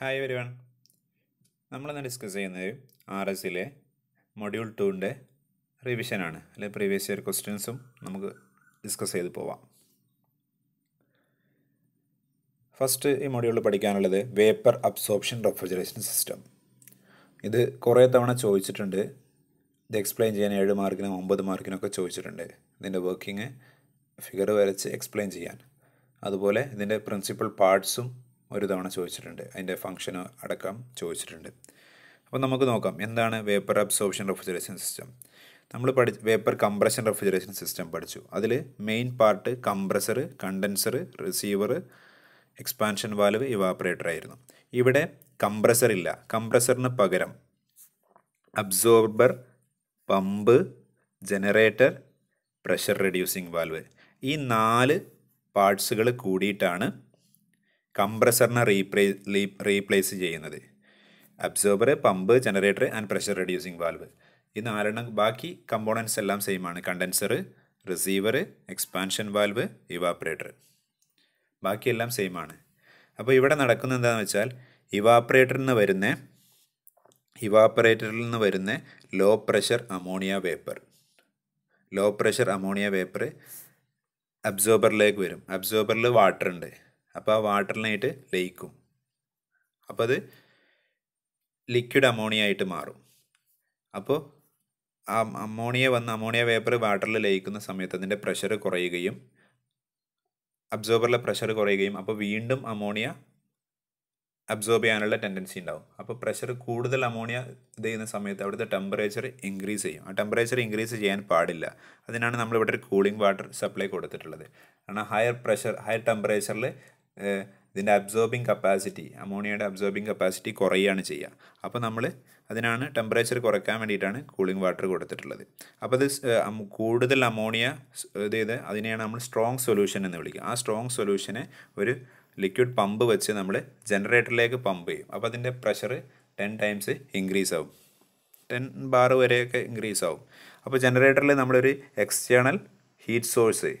Hi വരുവാൻ നമ്മളിന്ന് discuss ചെയ്യുന്നത് ആർ എസിലെ മൊഡ്യൂൾ ടുവിന്റെ റിവിഷനാണ് അല്ലെ പ്രീവിയസ് ഇയർ ക്വസ്റ്റ്യൻസും നമുക്ക് ഡിസ്കസ് ചെയ്ത് പോവാം. ഫസ്റ്റ് ഈ മൊഡ്യൂളിൽ പഠിക്കാനുള്ളത് വേപ്പർ അബ്സോർപ്ഷൻ റെഫ്രിജറേഷൻ സിസ്റ്റം ഇത് കുറേ തവണ ചോദിച്ചിട്ടുണ്ട്. ഇത് എക്സ്പ്ലെയിൻ ചെയ്യാൻ ഏഴ് മാർക്കിനും ഒമ്പത് മാർക്കിനൊക്കെ ചോദിച്ചിട്ടുണ്ട്. ഇതിന്റെ വർക്കിംഗ് ഫിഗർ വരച്ച് എക്സ്പ്ലെയിൻ ചെയ്യാൻ. അതുപോലെ ഇതിന്റെ പ്രിൻസിപ്പൽ പാർട്സും ഒരു തവണ ചോദിച്ചിട്ടുണ്ട്. അതിന്റെ ഫംഗ്ഷൻ അടക്കം ചോദിച്ചിട്ടുണ്ട്. അപ്പോൾ നമുക്ക് നോക്കാം. എന്താണ് വേപ്പർ അബ്സോർപ്ഷൻ റെഫ്രിജറേഷൻ സിസ്റ്റം നമ്മൾ പഠി വേപ്പർ കംപ്രഷൻ റെഫ്രിജറേഷൻ സിസ്റ്റം പഠിച്ചു. അതിൽ main part compressor condenser receiver expansion valve evaporator ആയിരുന്നു. ഇവിടെ കംപ്രസർ ഇല്ല. കംപ്രസറിന് പകരം absorber pump generator pressure reducing valve ഈ നാല് പാർട്സുകൾ കൂടിയിട്ടാണ് കംപ്രസറിനെ റീപ്ലേ റീപ്ലേസ് ചെയ്യുന്നത്. Absorber pump generator and pressure reducing valve. ഈ നാലെണ്ണം ബാക്കി കമ്പോണൻസ് എല്ലാം സെയിം ആണ്. Condenser receiver expansion valve evaporator ബാക്കിയെല്ലാം സെയിം ആണ്. അപ്പോൾ ഇവിടെ നടക്കുന്നത് എന്താണെന്ന് വെച്ചാൽ ഇവാപ്പറേറ്ററിൽ നിന്ന് വരുന്ന ഇവാപ്പറേറ്ററിൽ നിന്ന് വരുന്ന low pressure ammonia vapour low pressure ammonia vapour അബ്സോർബറിലേക്ക് വരും. അബ്സോർബറിൽ വാട്ടർ ഉണ്ട്. അപ്പോൾ ആ വാട്ടറിനായിട്ട് ലയിക്കും. അപ്പോൾ അത് ലിക്വിഡ് അമോണിയ ആയിട്ട് മാറും. അപ്പോൾ ആ അമോണിയ വന്ന് അമോണിയ വേപ്പർ വാട്ടറിൽ ലയിക്കുന്ന സമയത്ത് അതിന്റെ പ്രഷർ കുറയുകയും അബ്സോർബറിലെ പ്രഷർ കുറയുകയും അപ്പോൾ വീണ്ടും അമോണിയ അബ്സോർബ് ചെയ്യാനുള്ള ടെൻഡൻസി ഉണ്ടാവും. അപ്പോൾ പ്രഷർ കൂടുതൽ അമോണിയ ഇത് ചെയ്യുന്ന സമയത്ത് അവിടുത്തെ ടെമ്പറേച്ചർ ഇൻക്രീസ് ചെയ്യും. ആ ടെമ്പറേച്ചർ ഇൻക്രീസ് ചെയ്യാൻ പാടില്ല. അതിനാണ് നമ്മളിവിടെ ഒരു കൂളിംഗ് വാട്ടർ സപ്ലൈ കൊടുത്തിട്ടുള്ളത്. കാരണം ഹയർ പ്രഷർ ഹയർ ടെമ്പറേച്ചറിൽ ഇതിന്റെ അബ്സോർബിങ് കപ്പാസിറ്റി അമോണിയയുടെ അബ്സോർബിങ് കപ്പാസിറ്റി കുറയുകയാണ് ചെയ്യുക. അപ്പോൾ നമ്മൾ അതിനാണ് ടെമ്പറേച്ചർ കുറയ്ക്കാൻ വേണ്ടിയിട്ടാണ് കൂളിംഗ് വാട്ടർ കൊടുത്തിട്ടുള്ളത്. അപ്പോൾ ഇത് കൂടുതൽ അമോണിയ ഇത് ചെയ്ത് അതിനെയാണ് നമ്മൾ സ്ട്രോങ് സൊല്യൂഷൻ എന്ന് വിളിക്കുക. ആ സ്ട്രോങ് സൊല്യൂഷനെ ഒരു ലിക്വിഡ് പമ്പ് വെച്ച് നമ്മൾ ജനറേറ്ററിലേക്ക് പമ്പ് ചെയ്യും. അപ്പോൾ അതിന്റെ പ്രഷർ ടെൻ ടൈംസ് ഇൻക്രീസ് ആവും. ടെൻ ബാർ വരെയൊക്കെ ഇൻക്രീസ് ആവും. അപ്പോൾ ജനറേറ്ററിൽ നമ്മളൊരു എക്സ്റ്റേണൽ ഹീറ്റ് സോഴ്സ്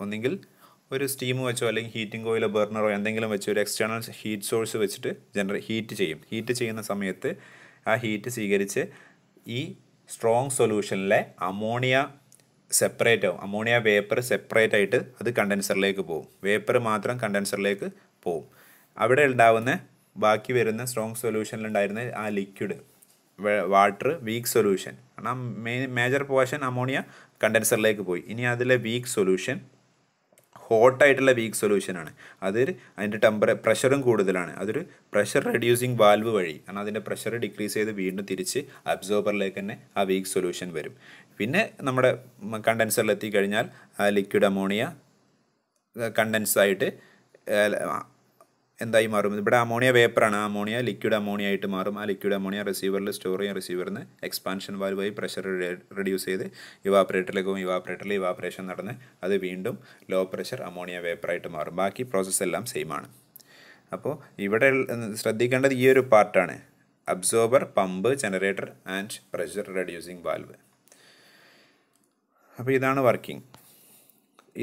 ഒന്നെങ്കിൽ ഒരു സ്റ്റീം വെച്ചോ അല്ലെങ്കിൽ ഹീറ്റിംഗ് ഓയിലോ ബർണറോ എന്തെങ്കിലും വെച്ച് ഒരു എക്സ്റ്റേണൽ ഹീറ്റ് സോഴ്സ് വെച്ചിട്ട് ജനറേ ഹീറ്റ് ചെയ്യും. ഹീറ്റ് ചെയ്യുന്ന സമയത്ത് ആ ഹീറ്റ് സ്വീകരിച്ച് ഈ സ്ട്രോങ് സൊല്യൂഷനിലെ അമോണിയ സെപ്പറേറ്റ് ആവും. അമോണിയ വേപ്പർ സെപ്പറേറ്റ് ആയിട്ട് അത് കണ്ടൻസറിലേക്ക് പോകും. വേപ്പർ മാത്രം കണ്ടൻസറിലേക്ക് പോകും. അവിടെ ഉണ്ടാവുന്ന ബാക്കി വരുന്ന സ്ട്രോങ് സൊല്യൂഷനിലുണ്ടായിരുന്ന ആ ലിക്വിഡ് വാട്ടർ വീക്ക് സൊല്യൂഷൻ കാരണം മേജർ പോർഷൻ അമോണിയ കണ്ടൻസറിലേക്ക് പോയി. ഇനി അതിലെ വീക്ക് സൊല്യൂഷൻ ഹോട്ടായിട്ടുള്ള വീക്ക് സൊല്യൂഷനാണ് അത് അതിന്റെ ടെമ്പറ പ്രഷറും കൂടുതലാണ്. അതൊരു പ്രഷർ റെഡ്യൂസിങ് വാൽവ് വഴി. കാരണം അതിന്റെ പ്രഷർ ഡിക്രീസ് ചെയ്ത് വീണ്ടും തിരിച്ച് അബ്സോർബറിലേക്ക് തന്നെ ആ വീക്ക് സൊല്യൂഷൻ വരും. പിന്നെ നമ്മുടെ കണ്ടൻസറിൽ എത്തിക്കഴിഞ്ഞാൽ ലിക്വിഡ് അമോണിയ കണ്ടൻസ് ആയിട്ട് എന്തായി മാറും? ഇവിടെ അമോണിയ വേപ്പറാണ് അമോണിയ ലിക്വിഡ് അമോണിയ ആയിട്ട് മാറും. ആ ലിക്വിഡ് അമോണിയ റിസീവറിൽ സ്റ്റോർ ചെയ്യും റിസീവറിന് എക്സ്പാൻഷൻ വാൽവായി പ്രഷർ റെഡ്യൂസ് ചെയ്ത് ഇവാപ്പറേറ്ററിലേക്ക് ഇവാപ്പറേറ്ററിൽ ഇവാപ്പറേഷൻ നടന്ന് അത് വീണ്ടും ലോ പ്രഷർ അമോണിയ വേപ്പറായിട്ട് മാറും. ബാക്കി പ്രോസസ്സ് എല്ലാം സെയിം ആണ്. അപ്പോൾ ഇവിടെ ശ്രദ്ധിക്കേണ്ടത് ഈ ഒരു പാർട്ടാണ് absorber pump generator and pressure reducing valve അപ്പോൾ ഇതാണ് വർക്കിംഗ്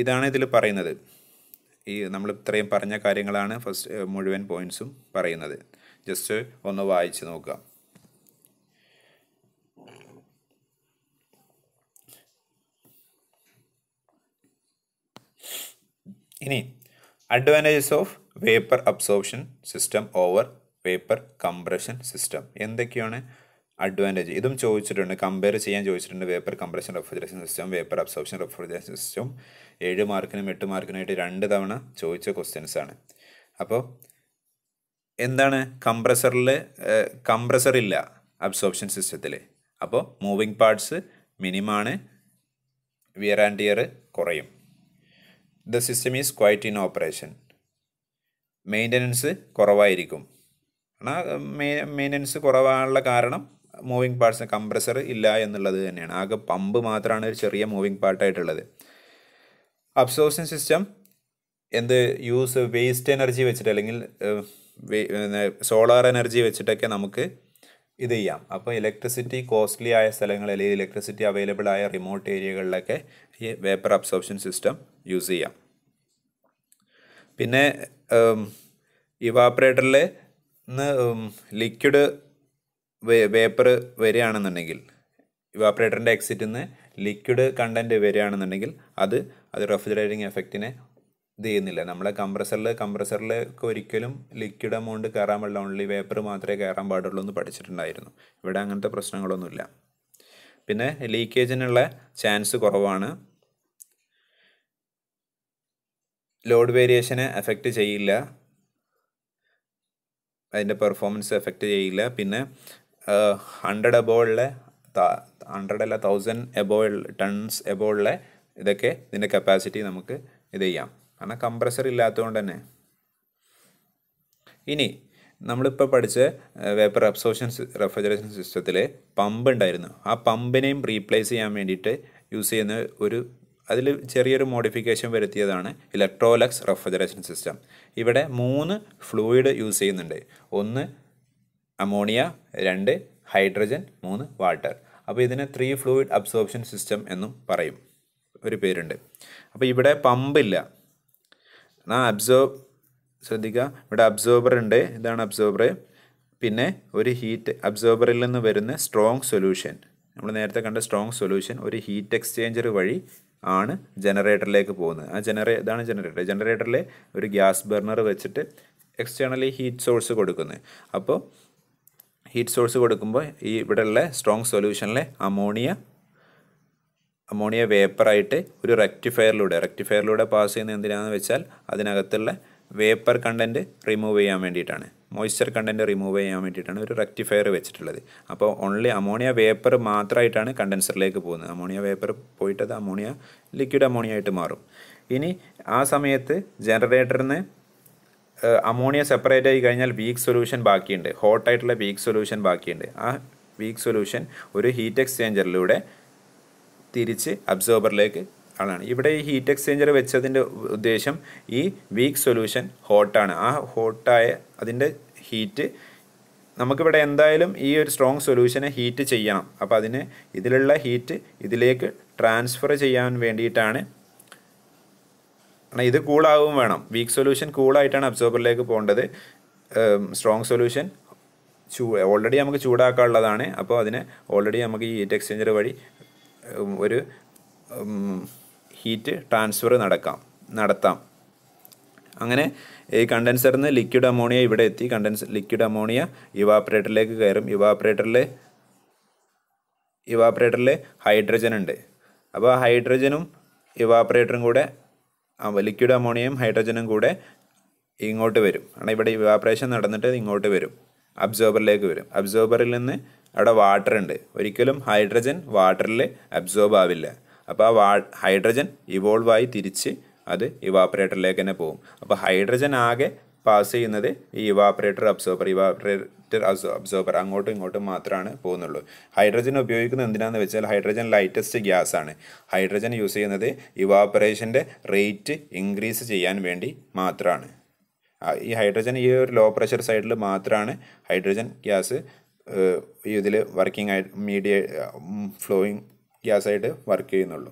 ഇതാണ് ഇതിൽ പറയുന്നത്. ഈ നമ്മൾ ഇത്രയും പറഞ്ഞ കാര്യങ്ങളാണ് ഫസ്റ്റ് മുഴുവൻ പോയിന്റ്സും പറയുന്നത്. ജസ്റ്റ് ഒന്ന് വായിച്ച് നോക്കാം ഇനി advantages of vapour absorption system over vapour compression system എന്തൊക്കെയാണ് അഡ്വാന്റേജ് ഇതും ചോദിച്ചിട്ടുണ്ട് കമ്പയർ ചെയ്യാൻ ചോദിച്ചിട്ടുണ്ട് vapour compression refrigeration system vapour absorption refrigeration system ഏഴ് മാർക്കിനും എട്ട് മാർക്കിനായിട്ട് രണ്ട് തവണ ചോദിച്ച ക്വസ്റ്റ്യൻസ് ആണ്. അപ്പോൾ എന്താണ്? കംപ്രസറിൽ കംപ്രസർ ഇല്ല അബ്സോർപ്ഷൻ സിസ്റ്റത്തിൽ അപ്പോൾ മൂവിങ് പാർട്സ് മിനിമാണ് വിയർ ആൻഡ് ഇയർ കുറയും. The system is quiet in operation maintenance കുറവായിരിക്കും. എന്നാൽ മെയിന്റനൻസ് കുറവാനുള്ള കാരണം മൂവിങ് പാർട്സ് കംപ്രസർ ഇല്ല എന്നുള്ളത് തന്നെയാണ്. ആകെ പമ്പ് മാത്രമാണ് ഒരു ചെറിയ മൂവിങ് പാർട്ടായിട്ടുള്ളത് അബ്സോർപ്ഷൻ സിസ്റ്റം എന്ത് യൂസ് വേസ്റ്റ് എനർജി വെച്ചിട്ട് അല്ലെങ്കിൽ സോളാർ എനർജി വെച്ചിട്ടൊക്കെ നമുക്ക് ഇത് ചെയ്യാം. അപ്പോൾ ഇലക്ട്രിസിറ്റി കോസ്റ്റ്ലി ആയ സ്ഥലങ്ങളിൽ അല്ലെങ്കിൽ ഇലക്ട്രിസിറ്റി അവൈലബിൾ ആയ റിമോട്ട് ഏരിയകളിലൊക്കെ ഈ വേപ്പർ അബ്സോർപ്ഷൻ സിസ്റ്റം യൂസ് ചെയ്യാം. പിന്നെ ഇവാപ്പറേറ്ററിൽ നിന്ന് ലിക്വിഡ് വേപ്പർ വരികയാണെന്നുണ്ടെങ്കിൽ ഇവാപ്പറേറ്ററിന്റെ എക്സിറ്റിൽ നിന്ന് ലിക്വിഡ് കണ്ടന്റ് വരികയാണെന്നുണ്ടെങ്കിൽ അത് അത് റെഫ്രിജറേറ്റിംഗ് എഫക്റ്റിനെ ഇത് ചെയ്യുന്നില്ല. നമ്മളെ കംപ്രസറിൽ കംപ്രസറിലേക്ക് ഒരിക്കലും ലിക്വിഡ് എമൗണ്ട് കയറാൻ പാടില്ല. ഓൺലി വേപ്പർ മാത്രമേ കയറാൻ പാടുള്ളൂ എന്ന് പഠിച്ചിട്ടുണ്ടായിരുന്നു. ഇവിടെ അങ്ങനത്തെ പ്രശ്നങ്ങളൊന്നുമില്ല. പിന്നെ ലീക്കേജിനുള്ള ചാൻസ് കുറവാണ്. ലോഡ് വേരിയേഷനെ എഫക്റ്റ് ചെയ്യില്ല. അതിന്റെ പെർഫോമൻസ് എഫക്റ്റ് ചെയ്യില്ല. പിന്നെ ഹൺഡ്രഡ് എബോളിലെ ഹൺഡ്രഡ് അല്ല തൗസൻഡ് എബോ ടൺസ് എബോളിലെ ഇതൊക്കെ ഇതിന്റെ കപ്പാസിറ്റി നമുക്ക് ഇത് ചെയ്യാം. കാരണം കംപ്രസർ ഇല്ലാത്തതുകൊണ്ട് തന്നെ. ഇനി നമ്മളിപ്പോൾ പഠിച്ച വേപ്പർ അബ്സോർഷൻ റെഫ്രിജറേഷൻ സിസ്റ്റത്തിൽ പമ്പ് ഉണ്ടായിരുന്നു. ആ പമ്പിനെയും റീപ്ലേസ് ചെയ്യാൻ വേണ്ടിയിട്ട് യൂസ് ചെയ്യുന്ന ഒരു അതിൽ ചെറിയൊരു മോഡിഫിക്കേഷൻ വരുത്തിയതാണ് ഇലക്ട്രോലക്സ് റെഫ്രിജറേഷൻ സിസ്റ്റം ഇവിടെ മൂന്ന് ഫ്ലൂയിഡ് യൂസ് ചെയ്യുന്നുണ്ട്. ഒന്ന് അമോണിയ രണ്ട് ഹൈഡ്രജൻ മൂന്ന് വാട്ടർ. അപ്പോൾ ഇതിനെ ത്രീ ഫ്ലൂയിഡ് അബ്സോർപ്ഷൻ സിസ്റ്റം എന്നും പറയും. ഒരു പേരുണ്ട്. അപ്പോൾ ഇവിടെ പമ്പില്ല ആ അബ്സോർബ് ശ്രദ്ധിക്കുക ഇവിടെ അബ്സോർബർ ഉണ്ട്. ഇതാണ് അബ്സോർബർ പിന്നെ ഒരു ഹീറ്റ് അബ്സോർബറിൽ നിന്ന് വരുന്ന സ്ട്രോങ് സൊല്യൂഷൻ നമ്മൾ നേരത്തെ കണ്ട സ്ട്രോങ് സൊല്യൂഷൻ ഒരു ഹീറ്റ് എക്സ്ചേഞ്ചർ വഴി ആണ് ജനറേറ്ററിലേക്ക് പോകുന്നത്. ആ ജനറേ ഇതാണ് ജനറേറ്റർ ജനറേറ്ററിൽ ഒരു ഗ്യാസ് ബർണർ വെച്ചിട്ട് എക്സ്റ്റേണലി ഹീറ്റ് സോഴ്സ് കൊടുക്കുന്നത്. അപ്പോൾ ഹീറ്റ് സോഴ്സ് കൊടുക്കുമ്പോൾ ഈ ഇവിടെയുള്ള സ്ട്രോങ് സൊല്യൂഷനിലെ അമോണിയ അമോണിയ വേപ്പറായിട്ട് ഒരു റെക്ടിഫയറിലൂടെ റെക്ടിഫയറിലൂടെ പാസ് ചെയ്യുന്ന എന്തിനാണെന്ന് വെച്ചാൽ അതിനകത്തുള്ള വേപ്പർ കണ്ടന്റ് റിമൂവ് ചെയ്യാൻ വേണ്ടിയിട്ടാണ്. മോയ്സ്ചർ കണ്ടന്റ് റിമൂവ് ചെയ്യാൻ വേണ്ടിയിട്ടാണ് ഒരു റെക്ടിഫയർ വെച്ചിട്ടുള്ളത്. അപ്പോൾ ഓൺലി അമോണിയ വേപ്പർ മാത്രമായിട്ടാണ് കണ്ടൻസറിലേക്ക് പോകുന്നത്. അമോണിയ വേപ്പർ പോയിട്ട് അമോണിയ ലിക്വിഡ് അമോണിയ ആയിട്ട് മാറും. ഇനി ആ സമയത്ത് ജനറേറ്ററിന് അമോണിയ സെപ്പറേറ്റ് ആയി കഴിഞ്ഞാൽ വീക്ക് സൊല്യൂഷൻ ബാക്കിയുണ്ട്. ഹോട്ടായിട്ടുള്ള വീക്ക് സൊല്യൂഷൻ ബാക്കിയുണ്ട്. ആ വീക്ക് സൊല്യൂഷൻ ഒരു ഹീറ്റ് എക്സ്ചേഞ്ചറിലൂടെ തിരിച്ച് അബ്സോർബറിലേക്ക് ആളാണ് ഇവിടെ ഈ ഹീറ്റ് എക്സ്ചേഞ്ചർ വെച്ചതിന്റെ ഉദ്ദേശം ഈ വീക്ക് സൊല്യൂഷൻ ഹോട്ടാണ് ആ ഹോട്ടായ അതിന്റെ ഹീറ്റ് നമുക്കിവിടെ എന്തായാലും ഈ ഒരു സ്ട്രോങ് സൊല്യൂഷനെ ഹീറ്റ് ചെയ്യണം. അപ്പോൾ അതിന് ഇതിലുള്ള ഹീറ്റ് ഇതിലേക്ക് ട്രാൻസ്ഫർ ചെയ്യാൻ വേണ്ടിയിട്ടാണ് ഇത് കൂളാവും വേണം. വീക്ക് സൊല്യൂഷൻ കൂളായിട്ടാണ് അബ്സോർബറിലേക്ക് പോകേണ്ടത്. സ്ട്രോങ് സൊല്യൂഷൻ ചൂ ഓൾറെഡി നമുക്ക് ചൂടാക്കാനുള്ളതാണ്. അപ്പോൾ അതിന് ഓൾറെഡി നമുക്ക് ഈ ഹീറ്റ് എക്സ്ചേഞ്ചർ വഴി ഒരു ഹീറ്റ് ട്രാൻസ്ഫർ നടക്കാം നടത്താം. അങ്ങനെ ഈ കണ്ടൻസറിൽ നിന്ന് ലിക്വിഡ് അമോണിയ ഇവിടെ എത്തി. കണ്ടൻസ് ലിക്വിഡ് അമോണിയ ഇവാപ്പറേറ്ററിലേക്ക് കയറും. ഇവാപ്പറേറ്ററിൽ ഇവാപ്പറേറ്ററിൽ ഹൈഡ്രജൻ ഉണ്ട്. അപ്പോൾ ആ ഹൈഡ്രജനും ഇവാപ്പറേറ്ററും കൂടെ ലിക്വിഡ് അമോണിയയും ഹൈഡ്രജനും കൂടെ ഇങ്ങോട്ട് വരും. കാരണം ഇവിടെ ഇവാപ്പറേഷൻ നടന്നിട്ട് ഇങ്ങോട്ട് വരും. അബ്സോർബറിലേക്ക് വരും. അബ്സോർബറിൽ നിന്ന് അവിടെ വാട്ടർ ഉണ്ട്. ഒരിക്കലും ഹൈഡ്രജൻ വാട്ടറിൽ അബ്സോർബ് ആവില്ല. അപ്പോൾ ആ ഹൈഡ്രജൻ ഇവോൾവ് ആയി തിരിച്ച് അത് ഇവാപ്പറേറ്ററിലേക്ക് തന്നെ പോകും. അപ്പോൾ ഹൈഡ്രജൻ ആകെ പാസ് ചെയ്യുന്നത് ഈ ഇവാപ്പറേറ്റർ അബ്സോർബർ ഇവാപ്പറേറ്റർ അബ്സോർബർ അങ്ങോട്ടും ഇങ്ങോട്ടും മാത്രമാണ് പോകുന്നുള്ളൂ. ഹൈഡ്രജൻ ഉപയോഗിക്കുന്നത് എന്തിനാണെന്ന് വെച്ചാൽ ഹൈഡ്രജൻ ലൈറ്റസ്റ്റ് ഗ്യാസ് ആണ്. ഹൈഡ്രജൻ യൂസ് ചെയ്യുന്നത് ഇവാപ്പറേഷന്റെ റേറ്റ് ഇൻക്രീസ് ചെയ്യാൻ വേണ്ടി മാത്രമാണ് ഈ ഹൈഡ്രജൻ ഈ ഒരു ലോ പ്രഷർ സൈഡിൽ മാത്രമാണ് ഹൈഡ്രജൻ ഗ്യാസ് ഇതിൽ വർക്കിംഗ് ആയിട്ട് മീഡിയ ഫ്ലോയിങ് ഗ്യാസായിട്ട് വർക്ക് ചെയ്യുന്നുള്ളൂ.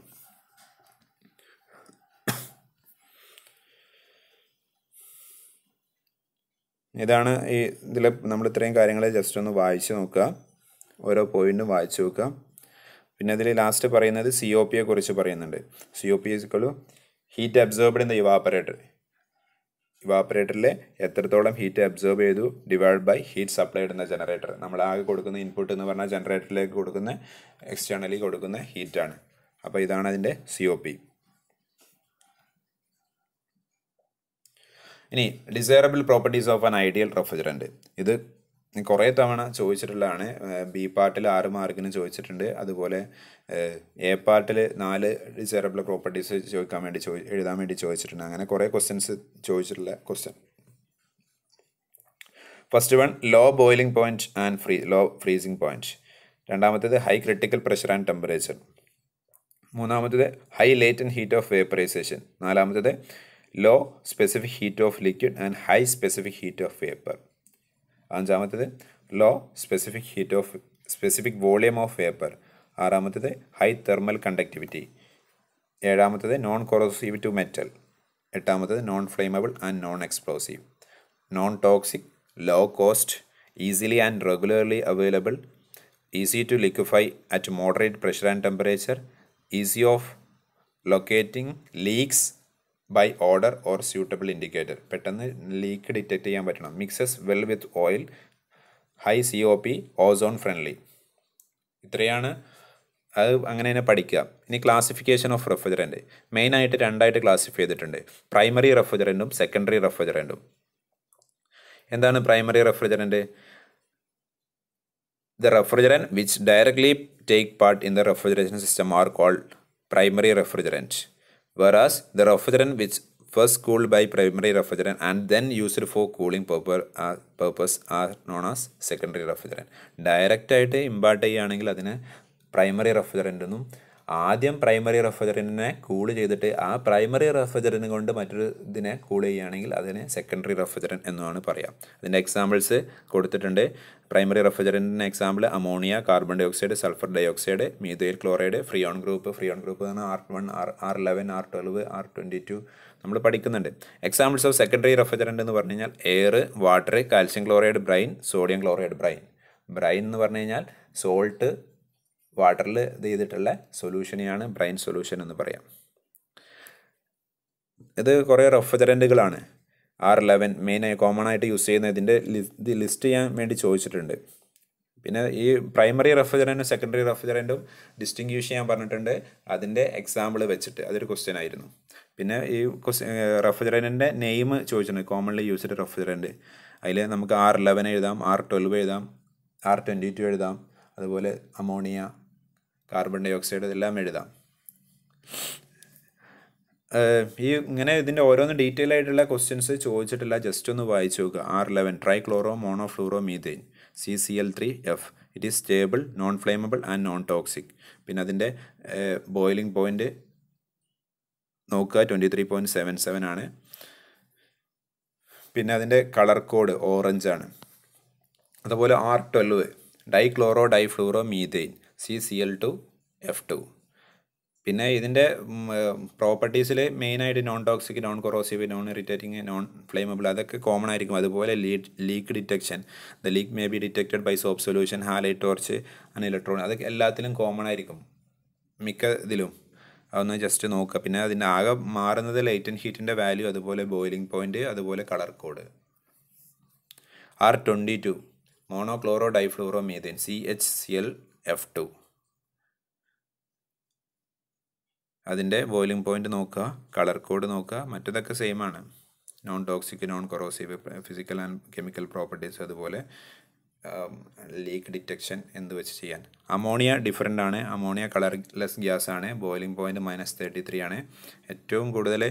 ഇതാണ് ഈ ഇതിൽ നമ്മൾ ഇത്രയും കാര്യങ്ങൾ ജസ്റ്റ് ഒന്ന് വായിച്ച് നോക്കുക. ഓരോ പോയിന്റും വായിച്ചു നോക്കുക. പിന്നെ അതിൽ ലാസ്റ്റ് പറയുന്നത് സി ഒ പിയെ കുറിച്ച് പറയുന്നുണ്ട്. C O P ഇസ്ക്കൊള്ളു heat absorbed in the evaporator ഇവാപ്പറേറ്ററിൽ എത്രത്തോളം ഹീറ്റ് അബ്സോർബ് ചെയ്തു? ഡിവൈഡ് ബൈ ഹീറ്റ് സപ്ലൈഡ് എന്ന ജനറേറ്റർ നമ്മൾ ആകെ കൊടുക്കുന്ന ഇൻപുട്ട് എന്ന് പറഞ്ഞാൽ ജനറേറ്ററിലേക്ക് കൊടുക്കുന്ന എക്സ്റ്റേണലി കൊടുക്കുന്ന ഹീറ്റാണ് അപ്പോൾ ഇതാണ് അതിന്റെ സി ഒ പി ഇനി desirable properties of an ideal refrigerant ഇത് കുറേ തവണ ചോദിച്ചിട്ടുള്ളതാണ്. ബി പാർട്ടിൽ ആറ് മാർക്കിന് ചോദിച്ചിട്ടുണ്ട്. അതുപോലെ എ പാർട്ടിൽ നാല് ഡിസൈറബിൾ പ്രോപ്പർട്ടീസ് ചോദിക്കാൻ വേണ്ടി ചോ എഴുതാൻ വേണ്ടി ചോദിച്ചിട്ടുണ്ട്. അങ്ങനെ കുറേ ക്വസ്റ്റ്യൻസ് ചോദിച്ചിട്ടുള്ള question first one low boiling point and free low freezing point രണ്ടാമത്തേത് high critical pressure and temperature മൂന്നാമത്തേത് high latent heat of vaporisation നാലാമത്തേത് low specific heat of liquid and high specific heat of vapour അഞ്ചാമത്തേത് low specific heat of specific volume of vapour ആറാമത്തേത് high thermal conductivity ഏഴാമത്തേത് non corrosive to metal എട്ടാമത്തേത് non flammable and non explosive non toxic low cost easily and regularly available easy to liquefy at moderate pressure and temperature easy of locating leaks by odour or suitable indicator പെട്ടെന്ന് leak detect ചെയ്യാൻ പറ്റണം. Mixes well with oil high C O P ozone friendly ഇത്രയാണ്. അത് അങ്ങനെ തന്നെ പഠിക്കുക. ഇനി classification of refrigerant മെയിനായിട്ട് രണ്ടായിട്ട് ക്ലാസിഫൈ ചെയ്തിട്ടുണ്ട്. പ്രൈമറി റെഫ്രിജറന്റും സെക്കൻഡറി റെഫ്രിജറന്റും എന്താണ് primary refrigerant the refrigerant which directly take part in the refrigeration system are called primary refrigerant. Whereas the refrigerant which first cooled by primary refrigerant and then used for cooling purpose, uh, are known as secondary refrigerant direct ആയിട്ട് impart ചെയ്യുകയാണെങ്കിൽ അതിനെ primary refrigerant എന്നും ആദ്യം primary റെഫ്രിജറന്റിനെ cool ചെയ്തിട്ട് ആ primary refrigerant കൊണ്ട് മറ്റൊരു ഇതിനെ കൂൾ ചെയ്യുകയാണെങ്കിൽ അതിനെ സെക്കൻഡറി റെഫ്രിജറൻ എന്നാണ് പറയാം. അതിന്റെ എക്സാമ്പിൾസ് കൊടുത്തിട്ടുണ്ട്. Primary റെഫ്രിജറേറ്ററിന്റെ example ammonia carbon dioxide sulphur dioxide methyl chloride Freon group Freon group എന്ന് R one R R eleven R twelve R twenty two നമ്മൾ പഠിക്കുന്നുണ്ട്. എക്സാമ്പിൾസ് ഓഫ് സെക്കൻഡറി റെഫ്രിജറേറ്റർ എന്ന് പറഞ്ഞു കഴിഞ്ഞാൽ air water calcium chloride brine sodium chloride brine brine എന്ന് പറഞ്ഞു കഴിഞ്ഞാൽ salt വാട്ടറിൽ ഇത് ചെയ്തിട്ടുള്ള സൊല്യൂഷനെയാണ് ബ്രൈൻ സൊല്യൂഷൻ എന്ന് പറയാം. ഇത് കുറേ റെഫ്രിജറന്റുകളാണ് ആർ ലെവൻ മെയിൻ കോമൺ ആയിട്ട് യൂസ് ചെയ്യുന്ന ഇതിന്റെ ഇത് ലിസ്റ്റ് ചെയ്യാൻ വേണ്ടി ചോദിച്ചിട്ടുണ്ട്. പിന്നെ ഈ പ്രൈമറി റെഫ്രിജറന്റും സെക്കൻഡറി റെഫ്രിജറന്റും ഡിസ്റ്റിങ്ക്യൂഷ് ചെയ്യാൻ പറഞ്ഞിട്ടുണ്ട്. അതിന്റെ എക്സാമ്പിൾ വെച്ചിട്ട് അതൊരു ക്വസ്റ്റ്യൻ ആയിരുന്നു. പിന്നെ ഈ റെഫ്രിജറന്റിന്റെ നെയിം ചോദിച്ചിട്ടുണ്ട്. കോമൺലി യൂസ്ഡ് റെഫ്രിജറന്റ് അതിൽ നമുക്ക് ആർ ഇലവൻ എഴുതാം ആർ ട്വൽവ് എഴുതാം ആർ ട്വന്റി ടു എഴുതാം അതുപോലെ അമോണിയ കാർബൺ ഡൈ ഓക്സൈഡ് ഇതെല്ലാം എഴുതാം. ഈ ഇങ്ങനെ ഇതിന്റെ ഓരോന്ന് ഡീറ്റെയിൽ ആയിട്ടുള്ള ക്വസ്റ്റ്യൻസ് ചോദിച്ചിട്ടില്ല. ജസ്റ്റ് ഒന്ന് വായിച്ചു നോക്കുക R eleven trichloromonofluoromethane C C L three F. It is stable non flammable and non toxic പിന്നെ അതിന്റെ ബോയിലിംഗ് പോയിന്റ് നോക്കുക. Twenty three point seven seven ആണ്. പിന്നെ അതിന്റെ കളർ കോഡ് ഓറഞ്ച് ആണ്. അതുപോലെ R twelve dichlorodifluoromethane C C L two F two പിന്നെ ഇതിന്റെ പ്രോപ്പർട്ടീസിൽ മെയിനായിട്ട് non toxic non corrosive non irritating non flammable അതൊക്കെ കോമൺ ആയിരിക്കും. അതുപോലെ leak detection the leak may be detected by soap solution halide torch and electron അതൊക്കെ എല്ലാത്തിലും common ആയിരിക്കും. മിക്ക ഇതിലും. അതൊന്ന് ജസ്റ്റ് നോക്കുക. പിന്നെ അതിന്റെ ആകെ മാറുന്നത് ലൈറ്റൻ ഹീറ്റിന്റെ വാല്യൂ അതുപോലെ ബോയിലിംഗ് പോയിന്റ് അതുപോലെ colour code R twenty two monochlorodifluoromethane C H C L F two. അതിന്റെ ബോയിലിംഗ് പോയിന്റ് നോക്കുക കളർ കോഡ് നോക്കുക മറ്റതൊക്കെ സെയിം ആണ്. Non toxic non corrosive physical and chemical properties അതുപോലെ ലീക്ക് ഡിറ്റക്ഷൻ എന്ത് വെച്ച് ചെയ്യാൻ. അമോണിയ ഡിഫറെന്റ് ആണ്. അമോണിയ കളർലെസ് ഗ്യാസ് ആണ്. Boiling point minus thirty three ആണ്. ഏറ്റവും കൂടുതൽ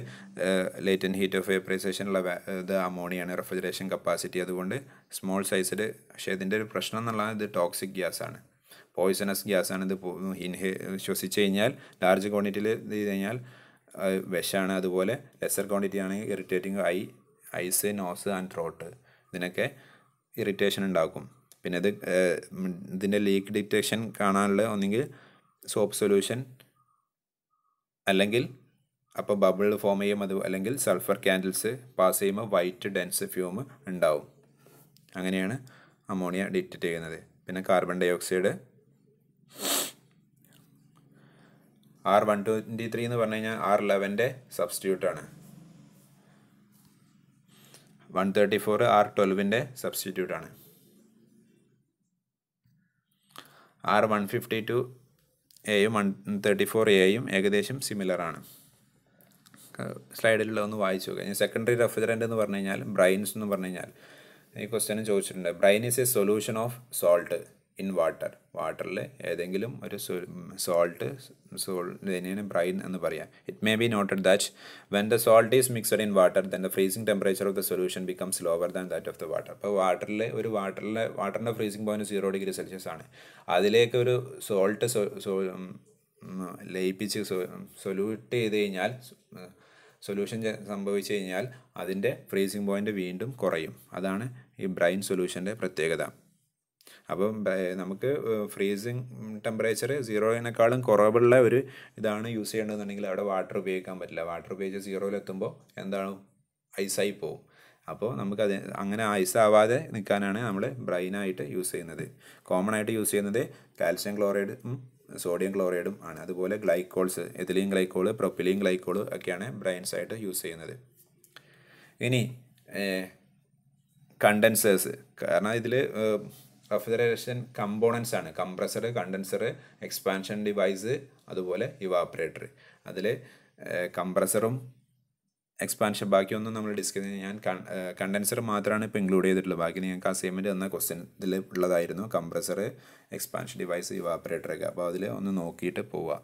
ലേറ്റൻ ഹീറ്റ് ഓഫ് വേപ്പറൈസേഷൻ ഉള്ള ഇത് അമോണിയാണ് റെഫ്രിജറേഷൻ കപ്പാസിറ്റി അതുകൊണ്ട് സ്മോൾ സൈസിൽ പക്ഷേ ഇതിന്റെ ഒരു പ്രശ്നം എന്നുള്ളത് ഇത് ടോക്സിക് ഗ്യാസ് ആണ്. പോയിസണസ് ഗ്യാസ് ആണ് ഇത് ഇൻഹേ ശ്വസിച്ച് കഴിഞ്ഞാൽ ലാർജ് ക്വാണ്ടിറ്റിയിൽ ഇത് ചെയ്ത് കഴിഞ്ഞാൽ വിഷമാണ് അതുപോലെ ലെസർ ക്വാണ്ടിറ്റി ആണെങ്കിൽ irritating eye eyes nose and throat ഇതിനൊക്കെ ഇറിറ്റേഷൻ ഉണ്ടാക്കും. പിന്നെ ഇത് ഇതിന്റെ ലീക്ക് ഡിറ്റക്ഷൻ കാണാനുള്ള ഒന്നെങ്കിൽ സോപ്പ് സൊല്യൂഷൻ അല്ലെങ്കിൽ അപ്പോൾ ബബിൾ ഫോം ചെയ്യും. അത് അല്ലെങ്കിൽ സൾഫർ ക്യാൻഡിൽസ് പാസ് ചെയ്യുമ്പോൾ വൈറ്റ് ഡെൻസ് ഫ്യൂം ഉണ്ടാവും. അങ്ങനെയാണ് അമോണിയ ഡിറ്റക്റ്റ് ചെയ്യുന്നത്. പിന്നെ carbon dioxide R one twenty three എന്ന് പറഞ്ഞു കഴിഞ്ഞാൽ ആർ ലെവന്റെ സബ്സ്റ്റിറ്റ്യൂട്ട് ആണ് വൺ തേർട്ടി ഫോർ ആർ ട്വൽവിന്റെ സബ്സ്റ്റിറ്റ്യൂട്ട് ആണ് ആർ വൺ ഫിഫ്റ്റി ടു എയും വൺ തേർട്ടി ഫോർ എയും ഏകദേശം സിമിലറാണ്. സ്ലൈഡിലുള്ള ഒന്ന് വായിച്ചു നോക്കുക സെക്കൻഡറി റെഫ്രിജറന്റ് എന്ന് പറഞ്ഞു കഴിഞ്ഞാൽ ബ്രൈൻസ് എന്ന് പറഞ്ഞു കഴിഞ്ഞാൽ ഈ ക്വസ്റ്റ്യനും ചോദിച്ചിട്ടുണ്ട്. Brine is a solution of salt in water വാട്ടറിൽ ഏതെങ്കിലും ഒരു സോൾട്ട് സോൾ ഇതിനെയാണ് ബ്രൈൻ എന്ന് പറയാം. It may be noted that when the salt is mixed in water then the freezing temperature of the solution becomes lower than that of the water അപ്പോൾ വാട്ടറിൽ ഒരു വാട്ടറിലെ വാട്ടറിന്റെ freezing point zero degree Celsius ആണ്. അതിലേക്ക് ഒരു salt ലയിപ്പിച്ച് solute ചെയ്ത് കഴിഞ്ഞാൽ solution സംഭവിച്ചു കഴിഞ്ഞാൽ അതിന്റെ ഫ്രീസിംഗ് പോയിന്റ് വീണ്ടും കുറയും. അതാണ് ഈ ബ്രൈൻ സൊല്യൂഷന്റെ പ്രത്യേകത. അപ്പം നമുക്ക് ഫ്രീസിങ് ടെമ്പറേച്ചർ സീറോയിനേക്കാളും കുറവുള്ള ഒരു ഇതാണ് യൂസ് ചെയ്യേണ്ടതെന്നുണ്ടെങ്കിൽ അവിടെ വാട്ടർ ഉപയോഗിക്കാൻ പറ്റില്ല. വാട്ടർ ഉപയോഗിച്ച് സീറോയിലെത്തുമ്പോൾ എന്താണ് ഐസായി പോകും അപ്പോൾ നമുക്കത് അങ്ങനെ ഐസാവാതെ നിൽക്കാനാണ് നമ്മൾ ബ്രൈനായിട്ട് യൂസ് ചെയ്യുന്നത്. കോമൺ ആയിട്ട് യൂസ് ചെയ്യുന്നത് കാൽഷ്യം ക്ലോറൈഡും സോഡിയം ക്ലോറൈഡും ആണ്. അതുപോലെ glycols ethylene glycol propylene glycol ഒക്കെയാണ് ബ്രൈൻസ് ആയിട്ട് യൂസ് ചെയ്യുന്നത്. ഇനി കണ്ടൻസേഴ്സ്. കാരണം ഇതിൽ റെഫ്രിജറേഷൻ കമ്പോണൻസ് ആണ്. കംപ്രസർ കണ്ടൻസർ എക്സ്പാൻഷൻ ഡിവൈസ് അതുപോലെ ഇവാപ്പറേറ്റർ അതിൽ കംപ്രസറും എക്സ്പാൻഷൻ ബാക്കിയൊന്നും നമ്മൾ ഡിസ്കസ് ചെയ്ത് ഞാൻ കണ്ടൻസർ മാത്രമാണ് ഇപ്പോൾ ഇൻക്ലൂഡ് ചെയ്തിട്ടുള്ളത്. ബാക്കി നിങ്ങൾക്ക് അസൈൻമെന്റ് എന്ന ക്വസ്റ്റ്യൻ ഇതിൽ ഉള്ളതായിരുന്നു. കംപ്രസർ എക്സ്പാൻഷൻ ഡിവൈസ് ഇവാപ്പറേറ്റർ ഒക്കെ. അപ്പോൾ അതിൽ ഒന്ന് നോക്കിയിട്ട് പോവുക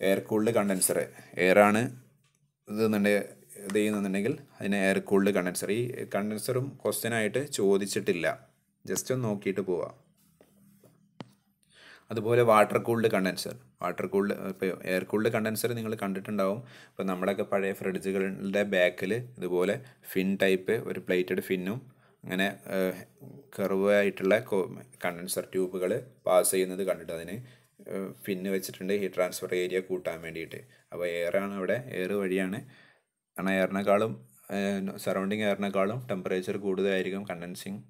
എയർ കൂൾഡ് കണ്ടൻസർ എയറാണ് ഇത് ഇത് ചെയ്യുന്നുണ്ടെങ്കിൽ അതിന് എയർ കൂൾഡ് കണ്ടൻസർ ഈ കണ്ടൻസറും ക്വസ്റ്റ്യനായിട്ട് ചോദിച്ചിട്ടില്ല. ജസ്റ്റ് ഒന്ന് നോക്കിയിട്ട് പോവാം. അതുപോലെ water cooled condenser water cooled ഇപ്പോൾ എയർ കൂൾഡ് കണ്ടൻസർ നിങ്ങൾ കണ്ടിട്ടുണ്ടാവും. ഇപ്പോൾ നമ്മുടെയൊക്കെ പഴയ ഫ്രിഡ്ജുകളുടെ ബാക്കിൽ ഇതുപോലെ ഫിൻ ടൈപ്പ് ഒരു പ്ലേറ്റഡ് ഫിന്നും അങ്ങനെ കർവ് ആയിട്ടുള്ള കണ്ടൻസർ ട്യൂബുകൾ പാസ് ചെയ്യുന്നത് കണ്ടിട്ട് അതിന് ഫിന്ന് വെച്ചിട്ടുണ്ട്. ഹീറ്റ് ട്രാൻസ്ഫർ ഏരിയ കൂട്ടാൻ വേണ്ടിയിട്ട്. അപ്പോൾ എയറാണ് അവിടെ. എയർ വഴിയാണ്. കാരണം എയറിനേക്കാളും സറൗണ്ടിങ് എയറിനേക്കാളും ടെമ്പറേച്ചർ കൂടുതലായിരിക്കും കണ്ടൻസിങ്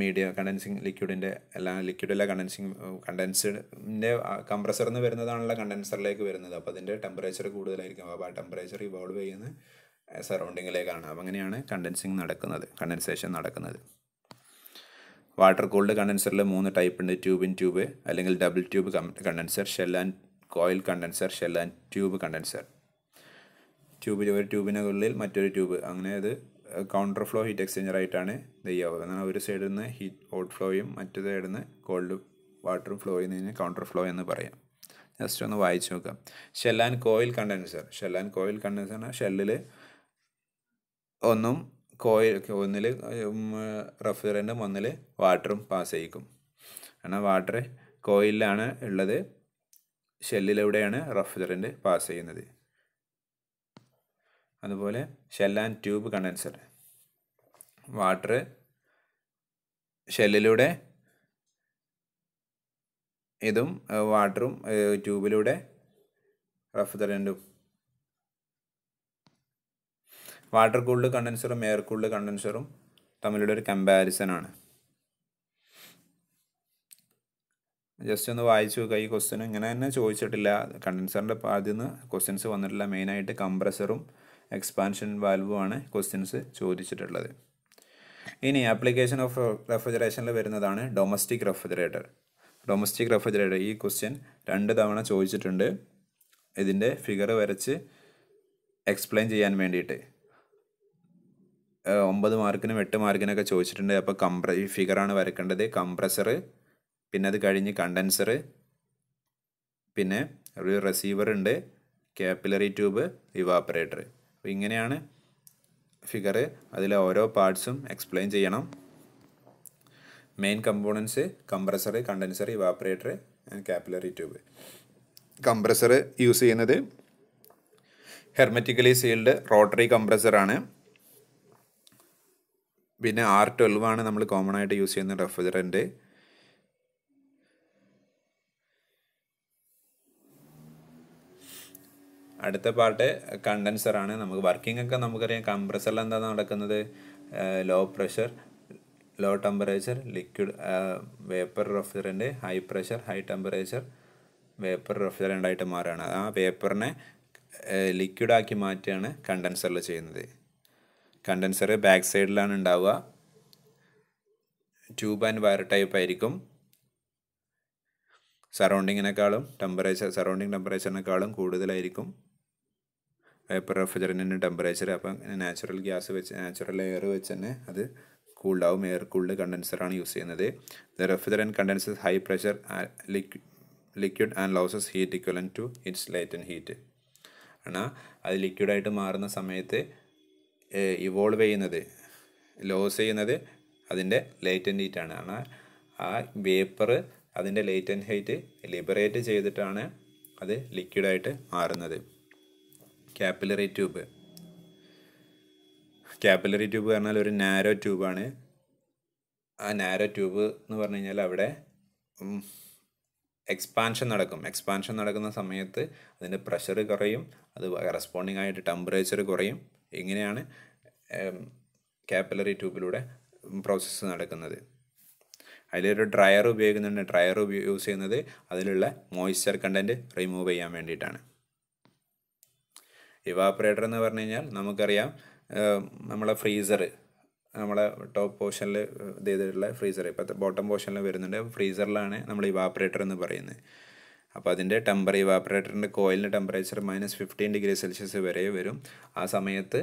മീഡിയ കണ്ടൻസിങ് ലിക്വിഡിന്റെ എല്ലാം ലിക്വിഡല്ല കണ്ടൻസിങ് കണ്ടൻസിന്റെ കംപ്രസറിൽ നിന്ന് വരുന്നതാണല്ലോ കണ്ടൻസറിലേക്ക് വരുന്നത്. അപ്പോൾ അതിന്റെ ടെമ്പറേച്ചർ കൂടുതലായിരിക്കും. അപ്പോൾ ആ ടെമ്പറേച്ചർ ഇവോൾവ് ചെയ്യുന്ന സറൗണ്ടിങ്ങിലേക്കാണ് അപ്പം അങ്ങനെയാണ് കണ്ടൻസിങ് നടക്കുന്നത് കണ്ടൻസേഷൻ നടക്കുന്നത്. വാട്ടർ കൂൾഡ് കണ്ടൻസറിൽ മൂന്ന് ടൈപ്പ് ഉണ്ട്. ട്യൂബ് ഇൻ ട്യൂബ് അല്ലെങ്കിൽ double tube condenser shell and coil condenser shell and tube condenser ട്യൂബിൽ ഒരു ട്യൂബിനുള്ളിൽ മറ്റൊരു ട്യൂബ് അങ്ങനെ അത് കൗണ്ടർ ഫ്ലോ ഹീറ്റ് എക്സ്ചേഞ്ചർ ആയിട്ടാണ് ഇത് ചെയ്യാവുക എന്നാൽ ഒരു സൈഡിൽ നിന്ന് ഹീറ്റ് ഹോട്ട് ഫ്ലോയും മറ്റു സൈഡിൽ നിന്ന് കോൾഡ് വാട്ടറും ഫ്ലോ ചെയ്യുന്നതിന് കൗണ്ടർ ഫ്ലോ എന്ന് പറയാം. ജസ്റ്റ് ഒന്ന് വായിച്ചു നോക്കാം. Shell and coil condenser shell and coil condenser ഷെല്ലിൽ ഒന്നും കോയിൽ ഒന്നിൽ റെഫ്രിജറന്റും ഒന്നിൽ വാട്ടറും പാസ് ചെയ്യിക്കും. കാരണം വാട്ടർ കോയിലാണ് ഉള്ളത്. ഷെല്ലിലൂടെയാണ് റെഫ്രിജറന്റ് പാസ് ചെയ്യുന്നത്. അതുപോലെ shell and tube condenser. Water ഷെല്ലിലൂടെ ഇതും വാട്ടറും ട്യൂബിലൂടെ റെഫ്രിജറന്റും വാട്ടർ കൂൾഡ് കണ്ടൻസറും എയർ കൂൾഡ് കണ്ടൻസറും തമ്മിലുള്ള ഒരു കമ്പാരിസൺ ആണ്. ജസ്റ്റ് ഒന്ന് വായിച്ചു നോക്കുക ഈ ക്വസ്റ്റ്യൻ ഇങ്ങനെ തന്നെ ചോദിച്ചിട്ടില്ല. കണ്ടൻസറിന്റെ ആദ്യം നിന്ന് ക്വസ്റ്റ്യൻസ് വന്നിട്ടില്ല മെയിനായിട്ട് കംപ്രസറും എക്സ്പാൻഷൻ വാൽവുമാണ് ക്വസ്റ്റ്യൻസ് ചോദിച്ചിട്ടുള്ളത്. ഇനി ആപ്ലിക്കേഷൻ ഓഫ് റെഫ്രിജറേഷനിൽ വരുന്നതാണ് ഡൊമസ്റ്റിക് റെഫ്രിജറേറ്റർ ഡൊമസ്റ്റിക് റെഫ്രിജറേറ്റർ ഈ ക്വസ്റ്റ്യൻ രണ്ട് തവണ ചോദിച്ചിട്ടുണ്ട്. ഇതിന്റെ ഫിഗർ വരച്ച് എക്സ്പ്ലെയിൻ ചെയ്യാൻ വേണ്ടിയിട്ട്. ഒമ്പത് മാർക്കിനും എട്ട് മാർക്കിനൊക്കെ ചോദിച്ചിട്ടുണ്ട്. അപ്പോൾ കംപ്ര ഈ ഫിഗറാണ് വരക്കേണ്ടത്. കംപ്രസർ പിന്നെ അത് കഴിഞ്ഞ് കണ്ടൻസർ പിന്നെ ഒരു റിസീവർ ഉണ്ട്. ക്യാപ്പിലറി ട്യൂബ് ഇവാപ്പറേറ്റർ അപ്പോൾ ഇങ്ങനെയാണ് ഫിഗർ അതിലെ ഓരോ പാർട്സും എക്സ്പ്ലെയിൻ ചെയ്യണം. Main components compressor condenser evaporator and capillary tube compressor use ചെയ്യുന്നത് ഹെർമെറ്റിക്കലി സീൽഡ് റോട്ടറി കംപ്രസറാണ് പിന്നെ ആർ ട്വൽവ് ആണ് നമ്മൾ കോമൺ ആയിട്ട് യൂസ് ചെയ്യുന്ന റെഫ്രിജറന്റ് അടുത്ത പാർട്ട് കണ്ടൻസർ ആണ് നമുക്ക് വർക്കിംഗ് ഒക്കെ നമുക്കറിയാം. കംപ്രസറിൽ എന്താണ് നടക്കുന്നത്? Low pressure low temperature liquid vapour refrigerant high pressure high temperature vapour refrigerant ആയിട്ട് മാറുകയാണ്. ആ വേപ്പറിനെ ലിക്വിഡാക്കി മാറ്റുകയാണ് കണ്ടൻസറിൽ ചെയ്യുന്നത്. കണ്ടൻസർ ബാക്ക് സൈഡിലാണ് ഉണ്ടാവുക. ട്യൂബ് ആൻഡ് വയർ ടൈപ്പ് ആയിരിക്കും. സറൗണ്ടിങ്ങിനേക്കാളും ടെമ്പറേച്ചർ സറൗണ്ടിങ് ടെമ്പറേച്ചറിനേക്കാളും കൂടുതലായിരിക്കും. വേപ്പർ റെഫ്രിജറന്റിന്റെ ടെമ്പറേച്ചർ അപ്പം നാച്ചുറൽ ഗ്യാസ് വെച്ച് നാച്ചുറൽ എയർ വെച്ച് തന്നെ അത് കൂൾഡാവും എയർ കൂൾഡ് കണ്ടൻസറാണ് യൂസ് ചെയ്യുന്നത്. The refrigerant condenses high pressure liquid and loses heat equal to its latent and heat ആണ്. അത് ലിക്വിഡായിട്ട് മാറുന്ന സമയത്ത് ഇവോൾവ് ചെയ്യുന്നത് ലോസ് ചെയ്യുന്നത് അതിന്റെ ലേറ്റൻ ഹീറ്റാണ് കാരണം ആ വേപ്പർ അതിന്റെ ലേറ്റൻ ഹീറ്റ് ലിബറേറ്റ് ചെയ്തിട്ടാണ് അത് ലിക്വിഡായിട്ട് മാറുന്നത്. ക്യാപ്പിലറി ട്യൂബ് ക്യാപ്പിലറി ട്യൂബ് പറഞ്ഞാൽ ഒരു നാരോ ട്യൂബാണ് ആ നാരോ ട്യൂബ് എന്ന് പറഞ്ഞു കഴിഞ്ഞാൽ അവിടെ എക്സ്പാൻഷൻ നടക്കും. എക്സ്പാൻഷൻ നടക്കുന്ന സമയത്ത് അതിന്റെ പ്രഷർ കുറയും അത് കറസ്പോണ്ടിങ് ആയിട്ട് ടെമ്പറേച്ചർ കുറയും. ഇങ്ങനെയാണ് ക്യാപ്പിലറി ട്യൂബിലൂടെ പ്രോസസ്സ് നടക്കുന്നത്. അതിലൊരു ഡ്രയർ ഉപയോഗിക്കുന്നുണ്ട്. ഡ്രയർ യൂസ് ചെയ്യുന്നത് അതിലുള്ള മോയ്സ്ചർ കണ്ടന്റ് റിമൂവ് ചെയ്യാൻ വേണ്ടിയിട്ടാണ്. ഇവാപ്പറേറ്റർ എന്ന് പറഞ്ഞു കഴിഞ്ഞാൽ നമുക്കറിയാം നമ്മളെ ഫ്രീസർ നമ്മളെ ടോപ്പ് പോർഷനിൽ ഇത് ചെയ്തിട്ടുള്ള ഫ്രീസർ ഇപ്പോൾ ബോട്ടം പോർഷനിൽ വരുന്നുണ്ട്. ഫ്രീസറിലാണ് നമ്മൾ ഇവാപ്പറേറ്റർ എന്ന് പറയുന്നത്. അപ്പോൾ അതിന്റെ ടെമ്പർ ഇവാപ്പറേറ്ററിന്റെ കോയിലിന്റെ temperature minus fifteen degree Celsius വരെ വരും. ആ സമയത്ത്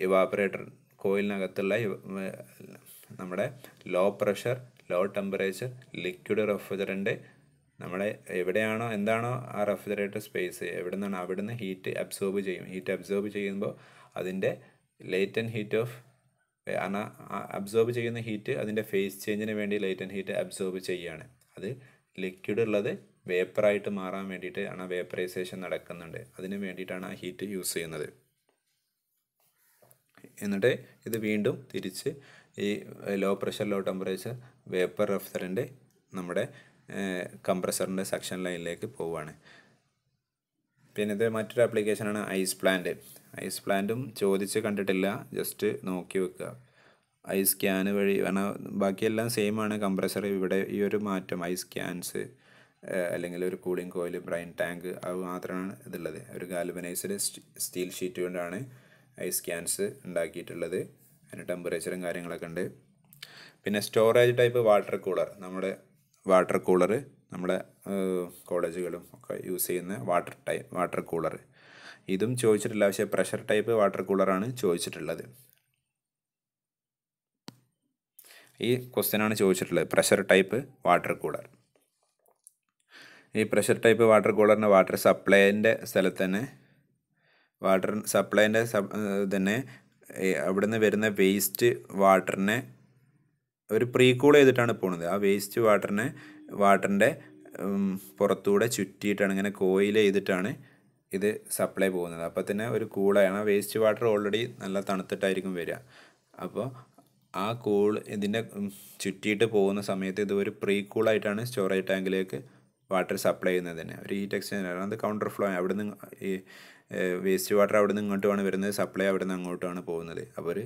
ഇവാപ്പറേറ്റർ കോയിലിനകത്തുള്ള നമ്മുടെ low pressure low temperature liquid refrigerant നമ്മുടെ എവിടെയാണോ എന്താണോ ആ റെഫ്രിജറേറ്റർ സ്പേസ് എവിടെ നിന്നാണ് അവിടുന്ന് ഹീറ്റ് അബ്സോർബ് ചെയ്യും. ഹീറ്റ് അബ്സോർബ് ചെയ്യുമ്പോൾ അതിന്റെ ലേറ്റൻ ഹീറ്റ് ഓഫ് കാരണം അബ്സോർബ് ചെയ്യുന്ന ഹീറ്റ് അതിന്റെ ഫേസ് ചേഞ്ചിന് വേണ്ടി ലേറ്റൻ ഹീറ്റ് അബ്സോർബ് ചെയ്യുകയാണ്. അത് ലിക്വിഡ് ഉള്ളത് വേപ്പറായിട്ട് മാറാൻ വേണ്ടിയിട്ട് ആണ് വേപ്പറൈസേഷൻ നടക്കുന്നുണ്ട്. അതിന് വേണ്ടിയിട്ടാണ് ആ ഹീറ്റ് യൂസ് ചെയ്യുന്നത്. എന്നിട്ട് ഇത് വീണ്ടും തിരിച്ച് ഈ low pressure low temperature vapour refrigerant നമ്മുടെ കംപ്രസറിന്റെ സെക്ഷൻ ലൈനിലേക്ക് പോവുകയാണ് പിന്നെ ഇത് മറ്റൊരു ആപ്ലിക്കേഷനാണ് ഐസ് പ്ലാന്റ് ഐസ് പ്ലാന്റും ചോദിച്ച് കണ്ടിട്ടില്ല. ജസ്റ്റ് നോക്കി വെക്കുക. ഐസ് സ്കാൻ വഴി കാരണം ബാക്കിയെല്ലാം സെയിം ആണ്. കംപ്രസർ ഇവിടെ ഈ ഒരു മാറ്റം ഐസ് സ്കാൻസ് അല്ലെങ്കിൽ ഒരു കൂളിംഗ് കോയിൽ ബ്രൈൻ ടാങ്ക് അത് മാത്രമാണ് ഇതുള്ളത്. ഒരു ഗാൽവനൈസ്ഡ് സ്റ്റീൽ ഷീറ്റ് കൊണ്ടാണ് ഐസ് ക്യാൻസ് ഉണ്ടാക്കിയിട്ടുള്ളത്. അതിന് ടെമ്പറേച്ചറും കാര്യങ്ങളൊക്കെ ഉണ്ട്. പിന്നെ സ്റ്റോറേജ് ടൈപ്പ് വാട്ടർ കൂളർ നമ്മുടെ വാട്ടർ കൂളർ നമ്മുടെ കോളേജുകളും ഒക്കെ യൂസ് ചെയ്യുന്ന വാട്ടർ ടൈപ്പ് വാട്ടർ കൂളർ. ഇതും ചോദിച്ചിട്ടില്ല പക്ഷേ പ്രഷർ ടൈപ്പ് വാട്ടർ കൂളറാണ് ചോദിച്ചിട്ടുള്ളത്. ഈ ക്വസ്റ്റ്യനാണ് ചോദിച്ചിട്ടുള്ളത് പ്രഷർ ടൈപ്പ് വാട്ടർ കൂളർ. ഈ പ്രഷർ ടൈപ്പ് വാട്ടർ കൂളറിന്റെ വാട്ടർ സപ്ലൈന്റെ സ്ഥലത്ത് തന്നെ വാട്ടർ സപ്ലൈന്റെ തന്നെ അവിടുന്ന് വരുന്ന വേസ്റ്റ് വാട്ടറിനെ ഒരു പ്രീ കൂൾ ചെയ്തിട്ടാണ് പോണത്. ആ വേസ്റ്റ് വാട്ടറിനെ വാട്ടറിന്റെ പുറത്തൂടെ ചുറ്റിയിട്ടാണ് ഇങ്ങനെ കോയിൽ ചെയ്തിട്ടാണ് ഇത് സപ്ലൈ പോകുന്നത്. അപ്പോൾ തന്നെ ഒരു കൂളാണ് ആ വേസ്റ്റ് വാട്ടർ ഓൾറെഡി നല്ല തണുത്തിട്ടായിരിക്കും വരിക. അപ്പോൾ ആ കൂൾ ഇതിന്റെ ചുറ്റിയിട്ട് പോകുന്ന സമയത്ത് ഇത് ഒരു പ്രീ കൂളായിട്ടാണ് സ്റ്റോറേജ് ടാങ്കിലേക്ക് വാട്ടർ സപ്ലൈ ചെയ്യുന്നത് തന്നെ ഒരു ഹീറ്റ് എക്സ്ചേഞ്ചർ അത് കൗണ്ടർ ഫ്ലോ അവിടെ നിന്ന് ഈ വേസ്റ്റ് വാട്ടർ അവിടെ നിന്ന് ഇങ്ങോട്ടുമാണ് വരുന്നത് സപ്ലൈ അവിടെ നിന്ന് അങ്ങോട്ടാണ് പോകുന്നത്. അപ്പോൾ ഒരു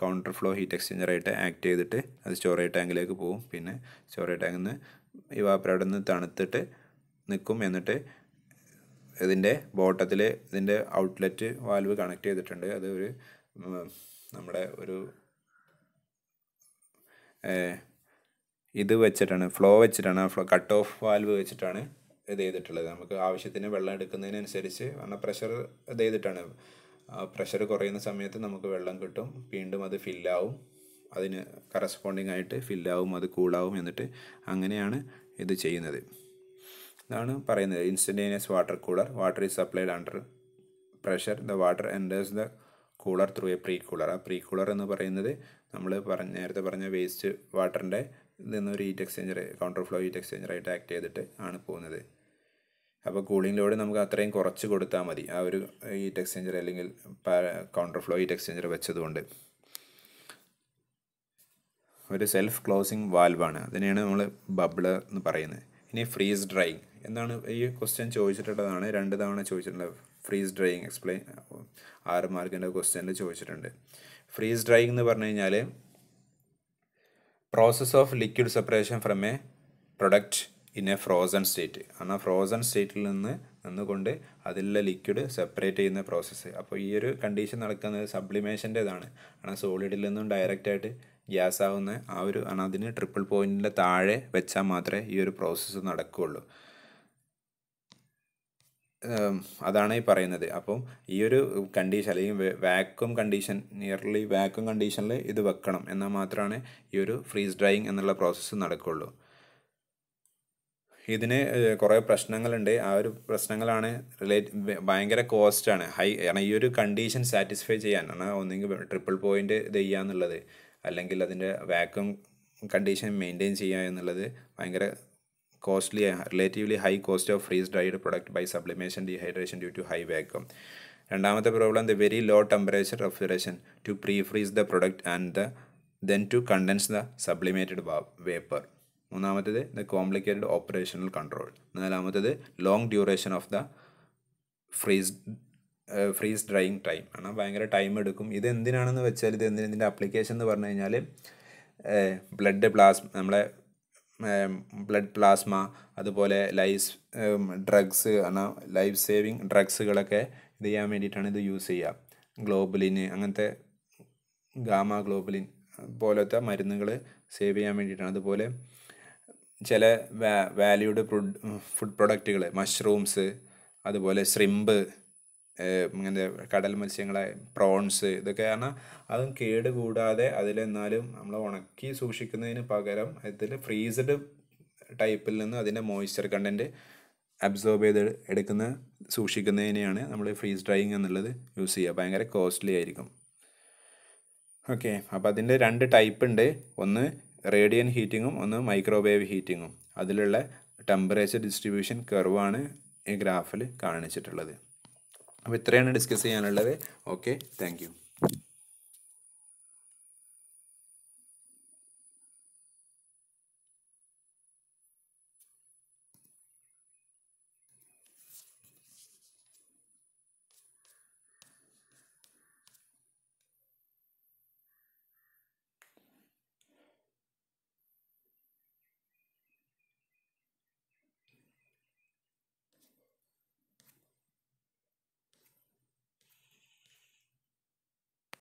കൗണ്ടർ ഫ്ലോ ഹീറ്റ് എക്സ്ചേഞ്ചറായിട്ട് ആക്ട് ചെയ്തിട്ട് അത് സ്റ്റോറേജ് ടാങ്കിലേക്ക് പോകും. പിന്നെ സ്റ്റോറേജ് ടാങ്കിൽ നിന്ന് ഈ വാപ്പർ അവിടെ നിന്ന് തണുത്തിട്ട് നിൽക്കും. എന്നിട്ട് ഇതിന്റെ ബോട്ടത്തിൽ ഇതിന്റെ ഔട്ട്ലെറ്റ് വാൽവ് കണക്ട് ചെയ്തിട്ടുണ്ട്. അത് ഒരു നമ്മുടെ ഒരു ഇത് വെച്ചിട്ടാണ് ഫ്ലോ വെച്ചിട്ടാണ് ഫ്ലോ കട്ട് ഓഫ് വാൽവ് വെച്ചിട്ടാണ് ഇത് ചെയ്തിട്ടുള്ളത്. നമുക്ക് ആവശ്യത്തിന് വെള്ളം എടുക്കുന്നതിനനുസരിച്ച് കാരണം പ്രഷർ ഇത് ചെയ്തിട്ടാണ്. പ്രഷർ കുറയുന്ന സമയത്ത് നമുക്ക് വെള്ളം കിട്ടും വീണ്ടും അത് ഫില്ലാവും അതിന് കറസ്പോണ്ടിങ് ആയിട്ട് ഫില്ലാവും അത് കൂളാവും എന്നിട്ട് അങ്ങനെയാണ് ഇത് ചെയ്യുന്നത്. ഇതാണ് പറയുന്നത്. Instantaneous water cooler water is supplied under pressure the water enters the cooler through a pre cooler ആ പ്രീ കൂളർ എന്ന് പറയുന്നത് നമ്മൾ പറഞ്ഞ നേരത്തെ പറഞ്ഞ വേസ്റ്റ് വാട്ടറിന്റെ നിന്നൊരു heat exchanger counter flow heat എക്സ്ചേഞ്ചറായിട്ട് act ചെയ്തിട്ട് ആണ് പോകുന്നത്. അപ്പോൾ കൂളിംഗ് ലോഡ് നമുക്ക് അത്രയും കുറച്ച് കൊടുത്താൽ മതി. ആ ഒരു ഹീറ്റ് എക്സ്ചേഞ്ചർ അല്ലെങ്കിൽ കൗണ്ടർ ഫ്ലോ ഹീറ്റ് എക്സ്ചേഞ്ചർ വെച്ചതുകൊണ്ട്. ഒരു സെൽഫ് ക്ലോസിങ് വാൽവാണ് അതിനെയാണ് നമ്മൾ ബബിൾ എന്ന് പറയുന്നത്. ഇനി ഫ്രീസ് ഡ്രൈയിങ് എന്താണ് ഈ ക്വസ്റ്റ്യൻ ചോദിച്ചിട്ടുള്ളതാണ്. രണ്ട് തവണ ചോദിച്ചിട്ടുള്ളത് ഫ്രീസ് ഡ്രൈയിങ് എക്സ്പ്ലെയിൻ ആറ് മാർക്കിന്റെ ക്വസ്റ്റ്യനിൽ ചോദിച്ചിട്ടുണ്ട്. ഫ്രീസ് ഡ്രൈയിങ് എന്ന് പറഞ്ഞു കഴിഞ്ഞാൽ process of liquid separation from a product in a frozen state എന്നാൽ ഫ്രോസൺ സ്റ്റേറ്റിൽ നിന്ന് നിന്നുകൊണ്ട് അതിലുള്ള ലിക്വിഡ് സെപ്പറേറ്റ് ചെയ്യുന്ന പ്രോസസ്സ് അപ്പോൾ ഈ ഒരു കണ്ടീഷൻ നടക്കുന്നത് സബ്ലിമേഷന്റേതാണ് ആണ് സോളിഡിൽ നിന്നും ഡയറക്റ്റായിട്ട് ഗ്യാസ് ആവുന്ന ആ ഒരു ആണ് അതിന് ട്രിപ്പിൾ പോയിന്റിന്റെ താഴെ വെച്ചാൽ മാത്രമേ ഈ ഒരു പ്രോസസ്സ് നടക്കുകയുള്ളൂ. അതാണ് ഈ പറയുന്നത്. അപ്പം ഈ ഒരു കണ്ടീഷൻ അല്ലെങ്കിൽ വാക്വം കണ്ടീഷൻ നിയർലി വാക്വം കണ്ടീഷനിൽ ഇത് വെക്കണം. എന്നാൽ മാത്രമാണ് ഈ ഒരു ഫ്രീസ് ഡ്രൈയിങ് എന്നുള്ള പ്രോസസ്സ് നടക്കുകയുള്ളൂ ഇതിന് കുറേ പ്രശ്നങ്ങളുണ്ട്. ആ ഒരു പ്രശ്നങ്ങളാണ് റിലേറ്റ് ഭയങ്കര കോസ്റ്റാണ് ഹൈ കാരണം ഈ ഒരു കണ്ടീഷൻ സാറ്റിസ്ഫൈ ചെയ്യാൻ കാരണം ഒന്നെങ്കിൽ ട്രിപ്പിൾ പോയിന്റ് ഇത് ചെയ്യുക എന്നുള്ളത് അല്ലെങ്കിൽ അതിന്റെ വാക്വം കണ്ടീഷൻ മെയിന്റെയിൻ ചെയ്യുക എന്നുള്ളത് ഭയങ്കര costly relatively high cost of freeze dried product by sublimation dehydration due to high vacuum. രണ്ടാമത്തെ problem the very low temperature refrigeration to pre freeze the product and the then to condense the sublimated vapour മൂന്നാമത്തേത് the complicated operational control നാലാമത്തേത് long duration of the freeze freeze drying time ആണ് ഭയങ്കര time എടുക്കും. ഇത് എന്തിനാണെന്ന് വെച്ചാൽ ഇത് എന്തിനെ ഇതിന്റെ അപ്ലിക്കേഷൻ എന്ന് പറഞ്ഞു കഴിഞ്ഞാൽ ബ്ലഡ് പ്ലാസ്മ നമ്മളെ ബ്ലഡ് പ്ലാസ്മ അതുപോലെ ലൈഫ് ഡ്രഗ്സ് ലൈഫ് സേവിങ് ഡ്രഗ്സുകളൊക്കെ ഇത് ചെയ്യാൻ വേണ്ടിയിട്ടാണ് ഇത് യൂസ് ചെയ്യുക. ഗ്ലോബലിന് അങ്ങനത്തെ ഗാമ ഗ്ലോബലിൻ പോലത്തെ മരുന്നുകൾ സേവ് ചെയ്യാൻ വേണ്ടിയിട്ടാണ്. അതുപോലെ ചില വാ വാല്യൂഡ് ഫുഡ് പ്രൊഡക്റ്റുകൾ മഷ്റൂംസ് അതുപോലെ ശ്രിമ്പ് ഇങ്ങനത്തെ കടൽ മത്സ്യങ്ങളെ പ്രോൺസ് ഇതൊക്കെ പറഞ്ഞാൽ അതും കേട് കൂടാതെ അതിലെന്നാലും നമ്മൾ ഉണക്കി സൂക്ഷിക്കുന്നതിന് പകരം ഇതിൽ ഫ്രീസ്ഡ് ടൈപ്പിൽ നിന്ന് അതിന്റെ മോയ്സ്ചർ കണ്ടന്റ് അബ്സോർബ് ചെയ്ത് എടുക്കുന്ന സൂക്ഷിക്കുന്നതിനെയാണ് നമ്മൾ ഫ്രീസ് ഡ്രൈയിങ് എന്നുള്ളത് യൂസ് ചെയ്യുക. ഭയങ്കര കോസ്റ്റ്ലി ആയിരിക്കും. ഓക്കെ അപ്പോൾ അതിന്റെ രണ്ട് ടൈപ്പ് ഉണ്ട്. ഒന്ന് റേഡിയൻ ഹീറ്റിങ്ങും ഒന്ന് മൈക്രോവേവ് ഹീറ്റിങ്ങും അതിലുള്ള ടെമ്പറേച്ചർ ഡിസ്ട്രിബ്യൂഷൻ കർവാണ് ഈ ഗ്രാഫിൽ കാണിച്ചിട്ടുള്ളത്. അപ്പോൾ ഇത്രയാണ് ഡിസ്കസ് ചെയ്യാനുള്ളത്. Okay thank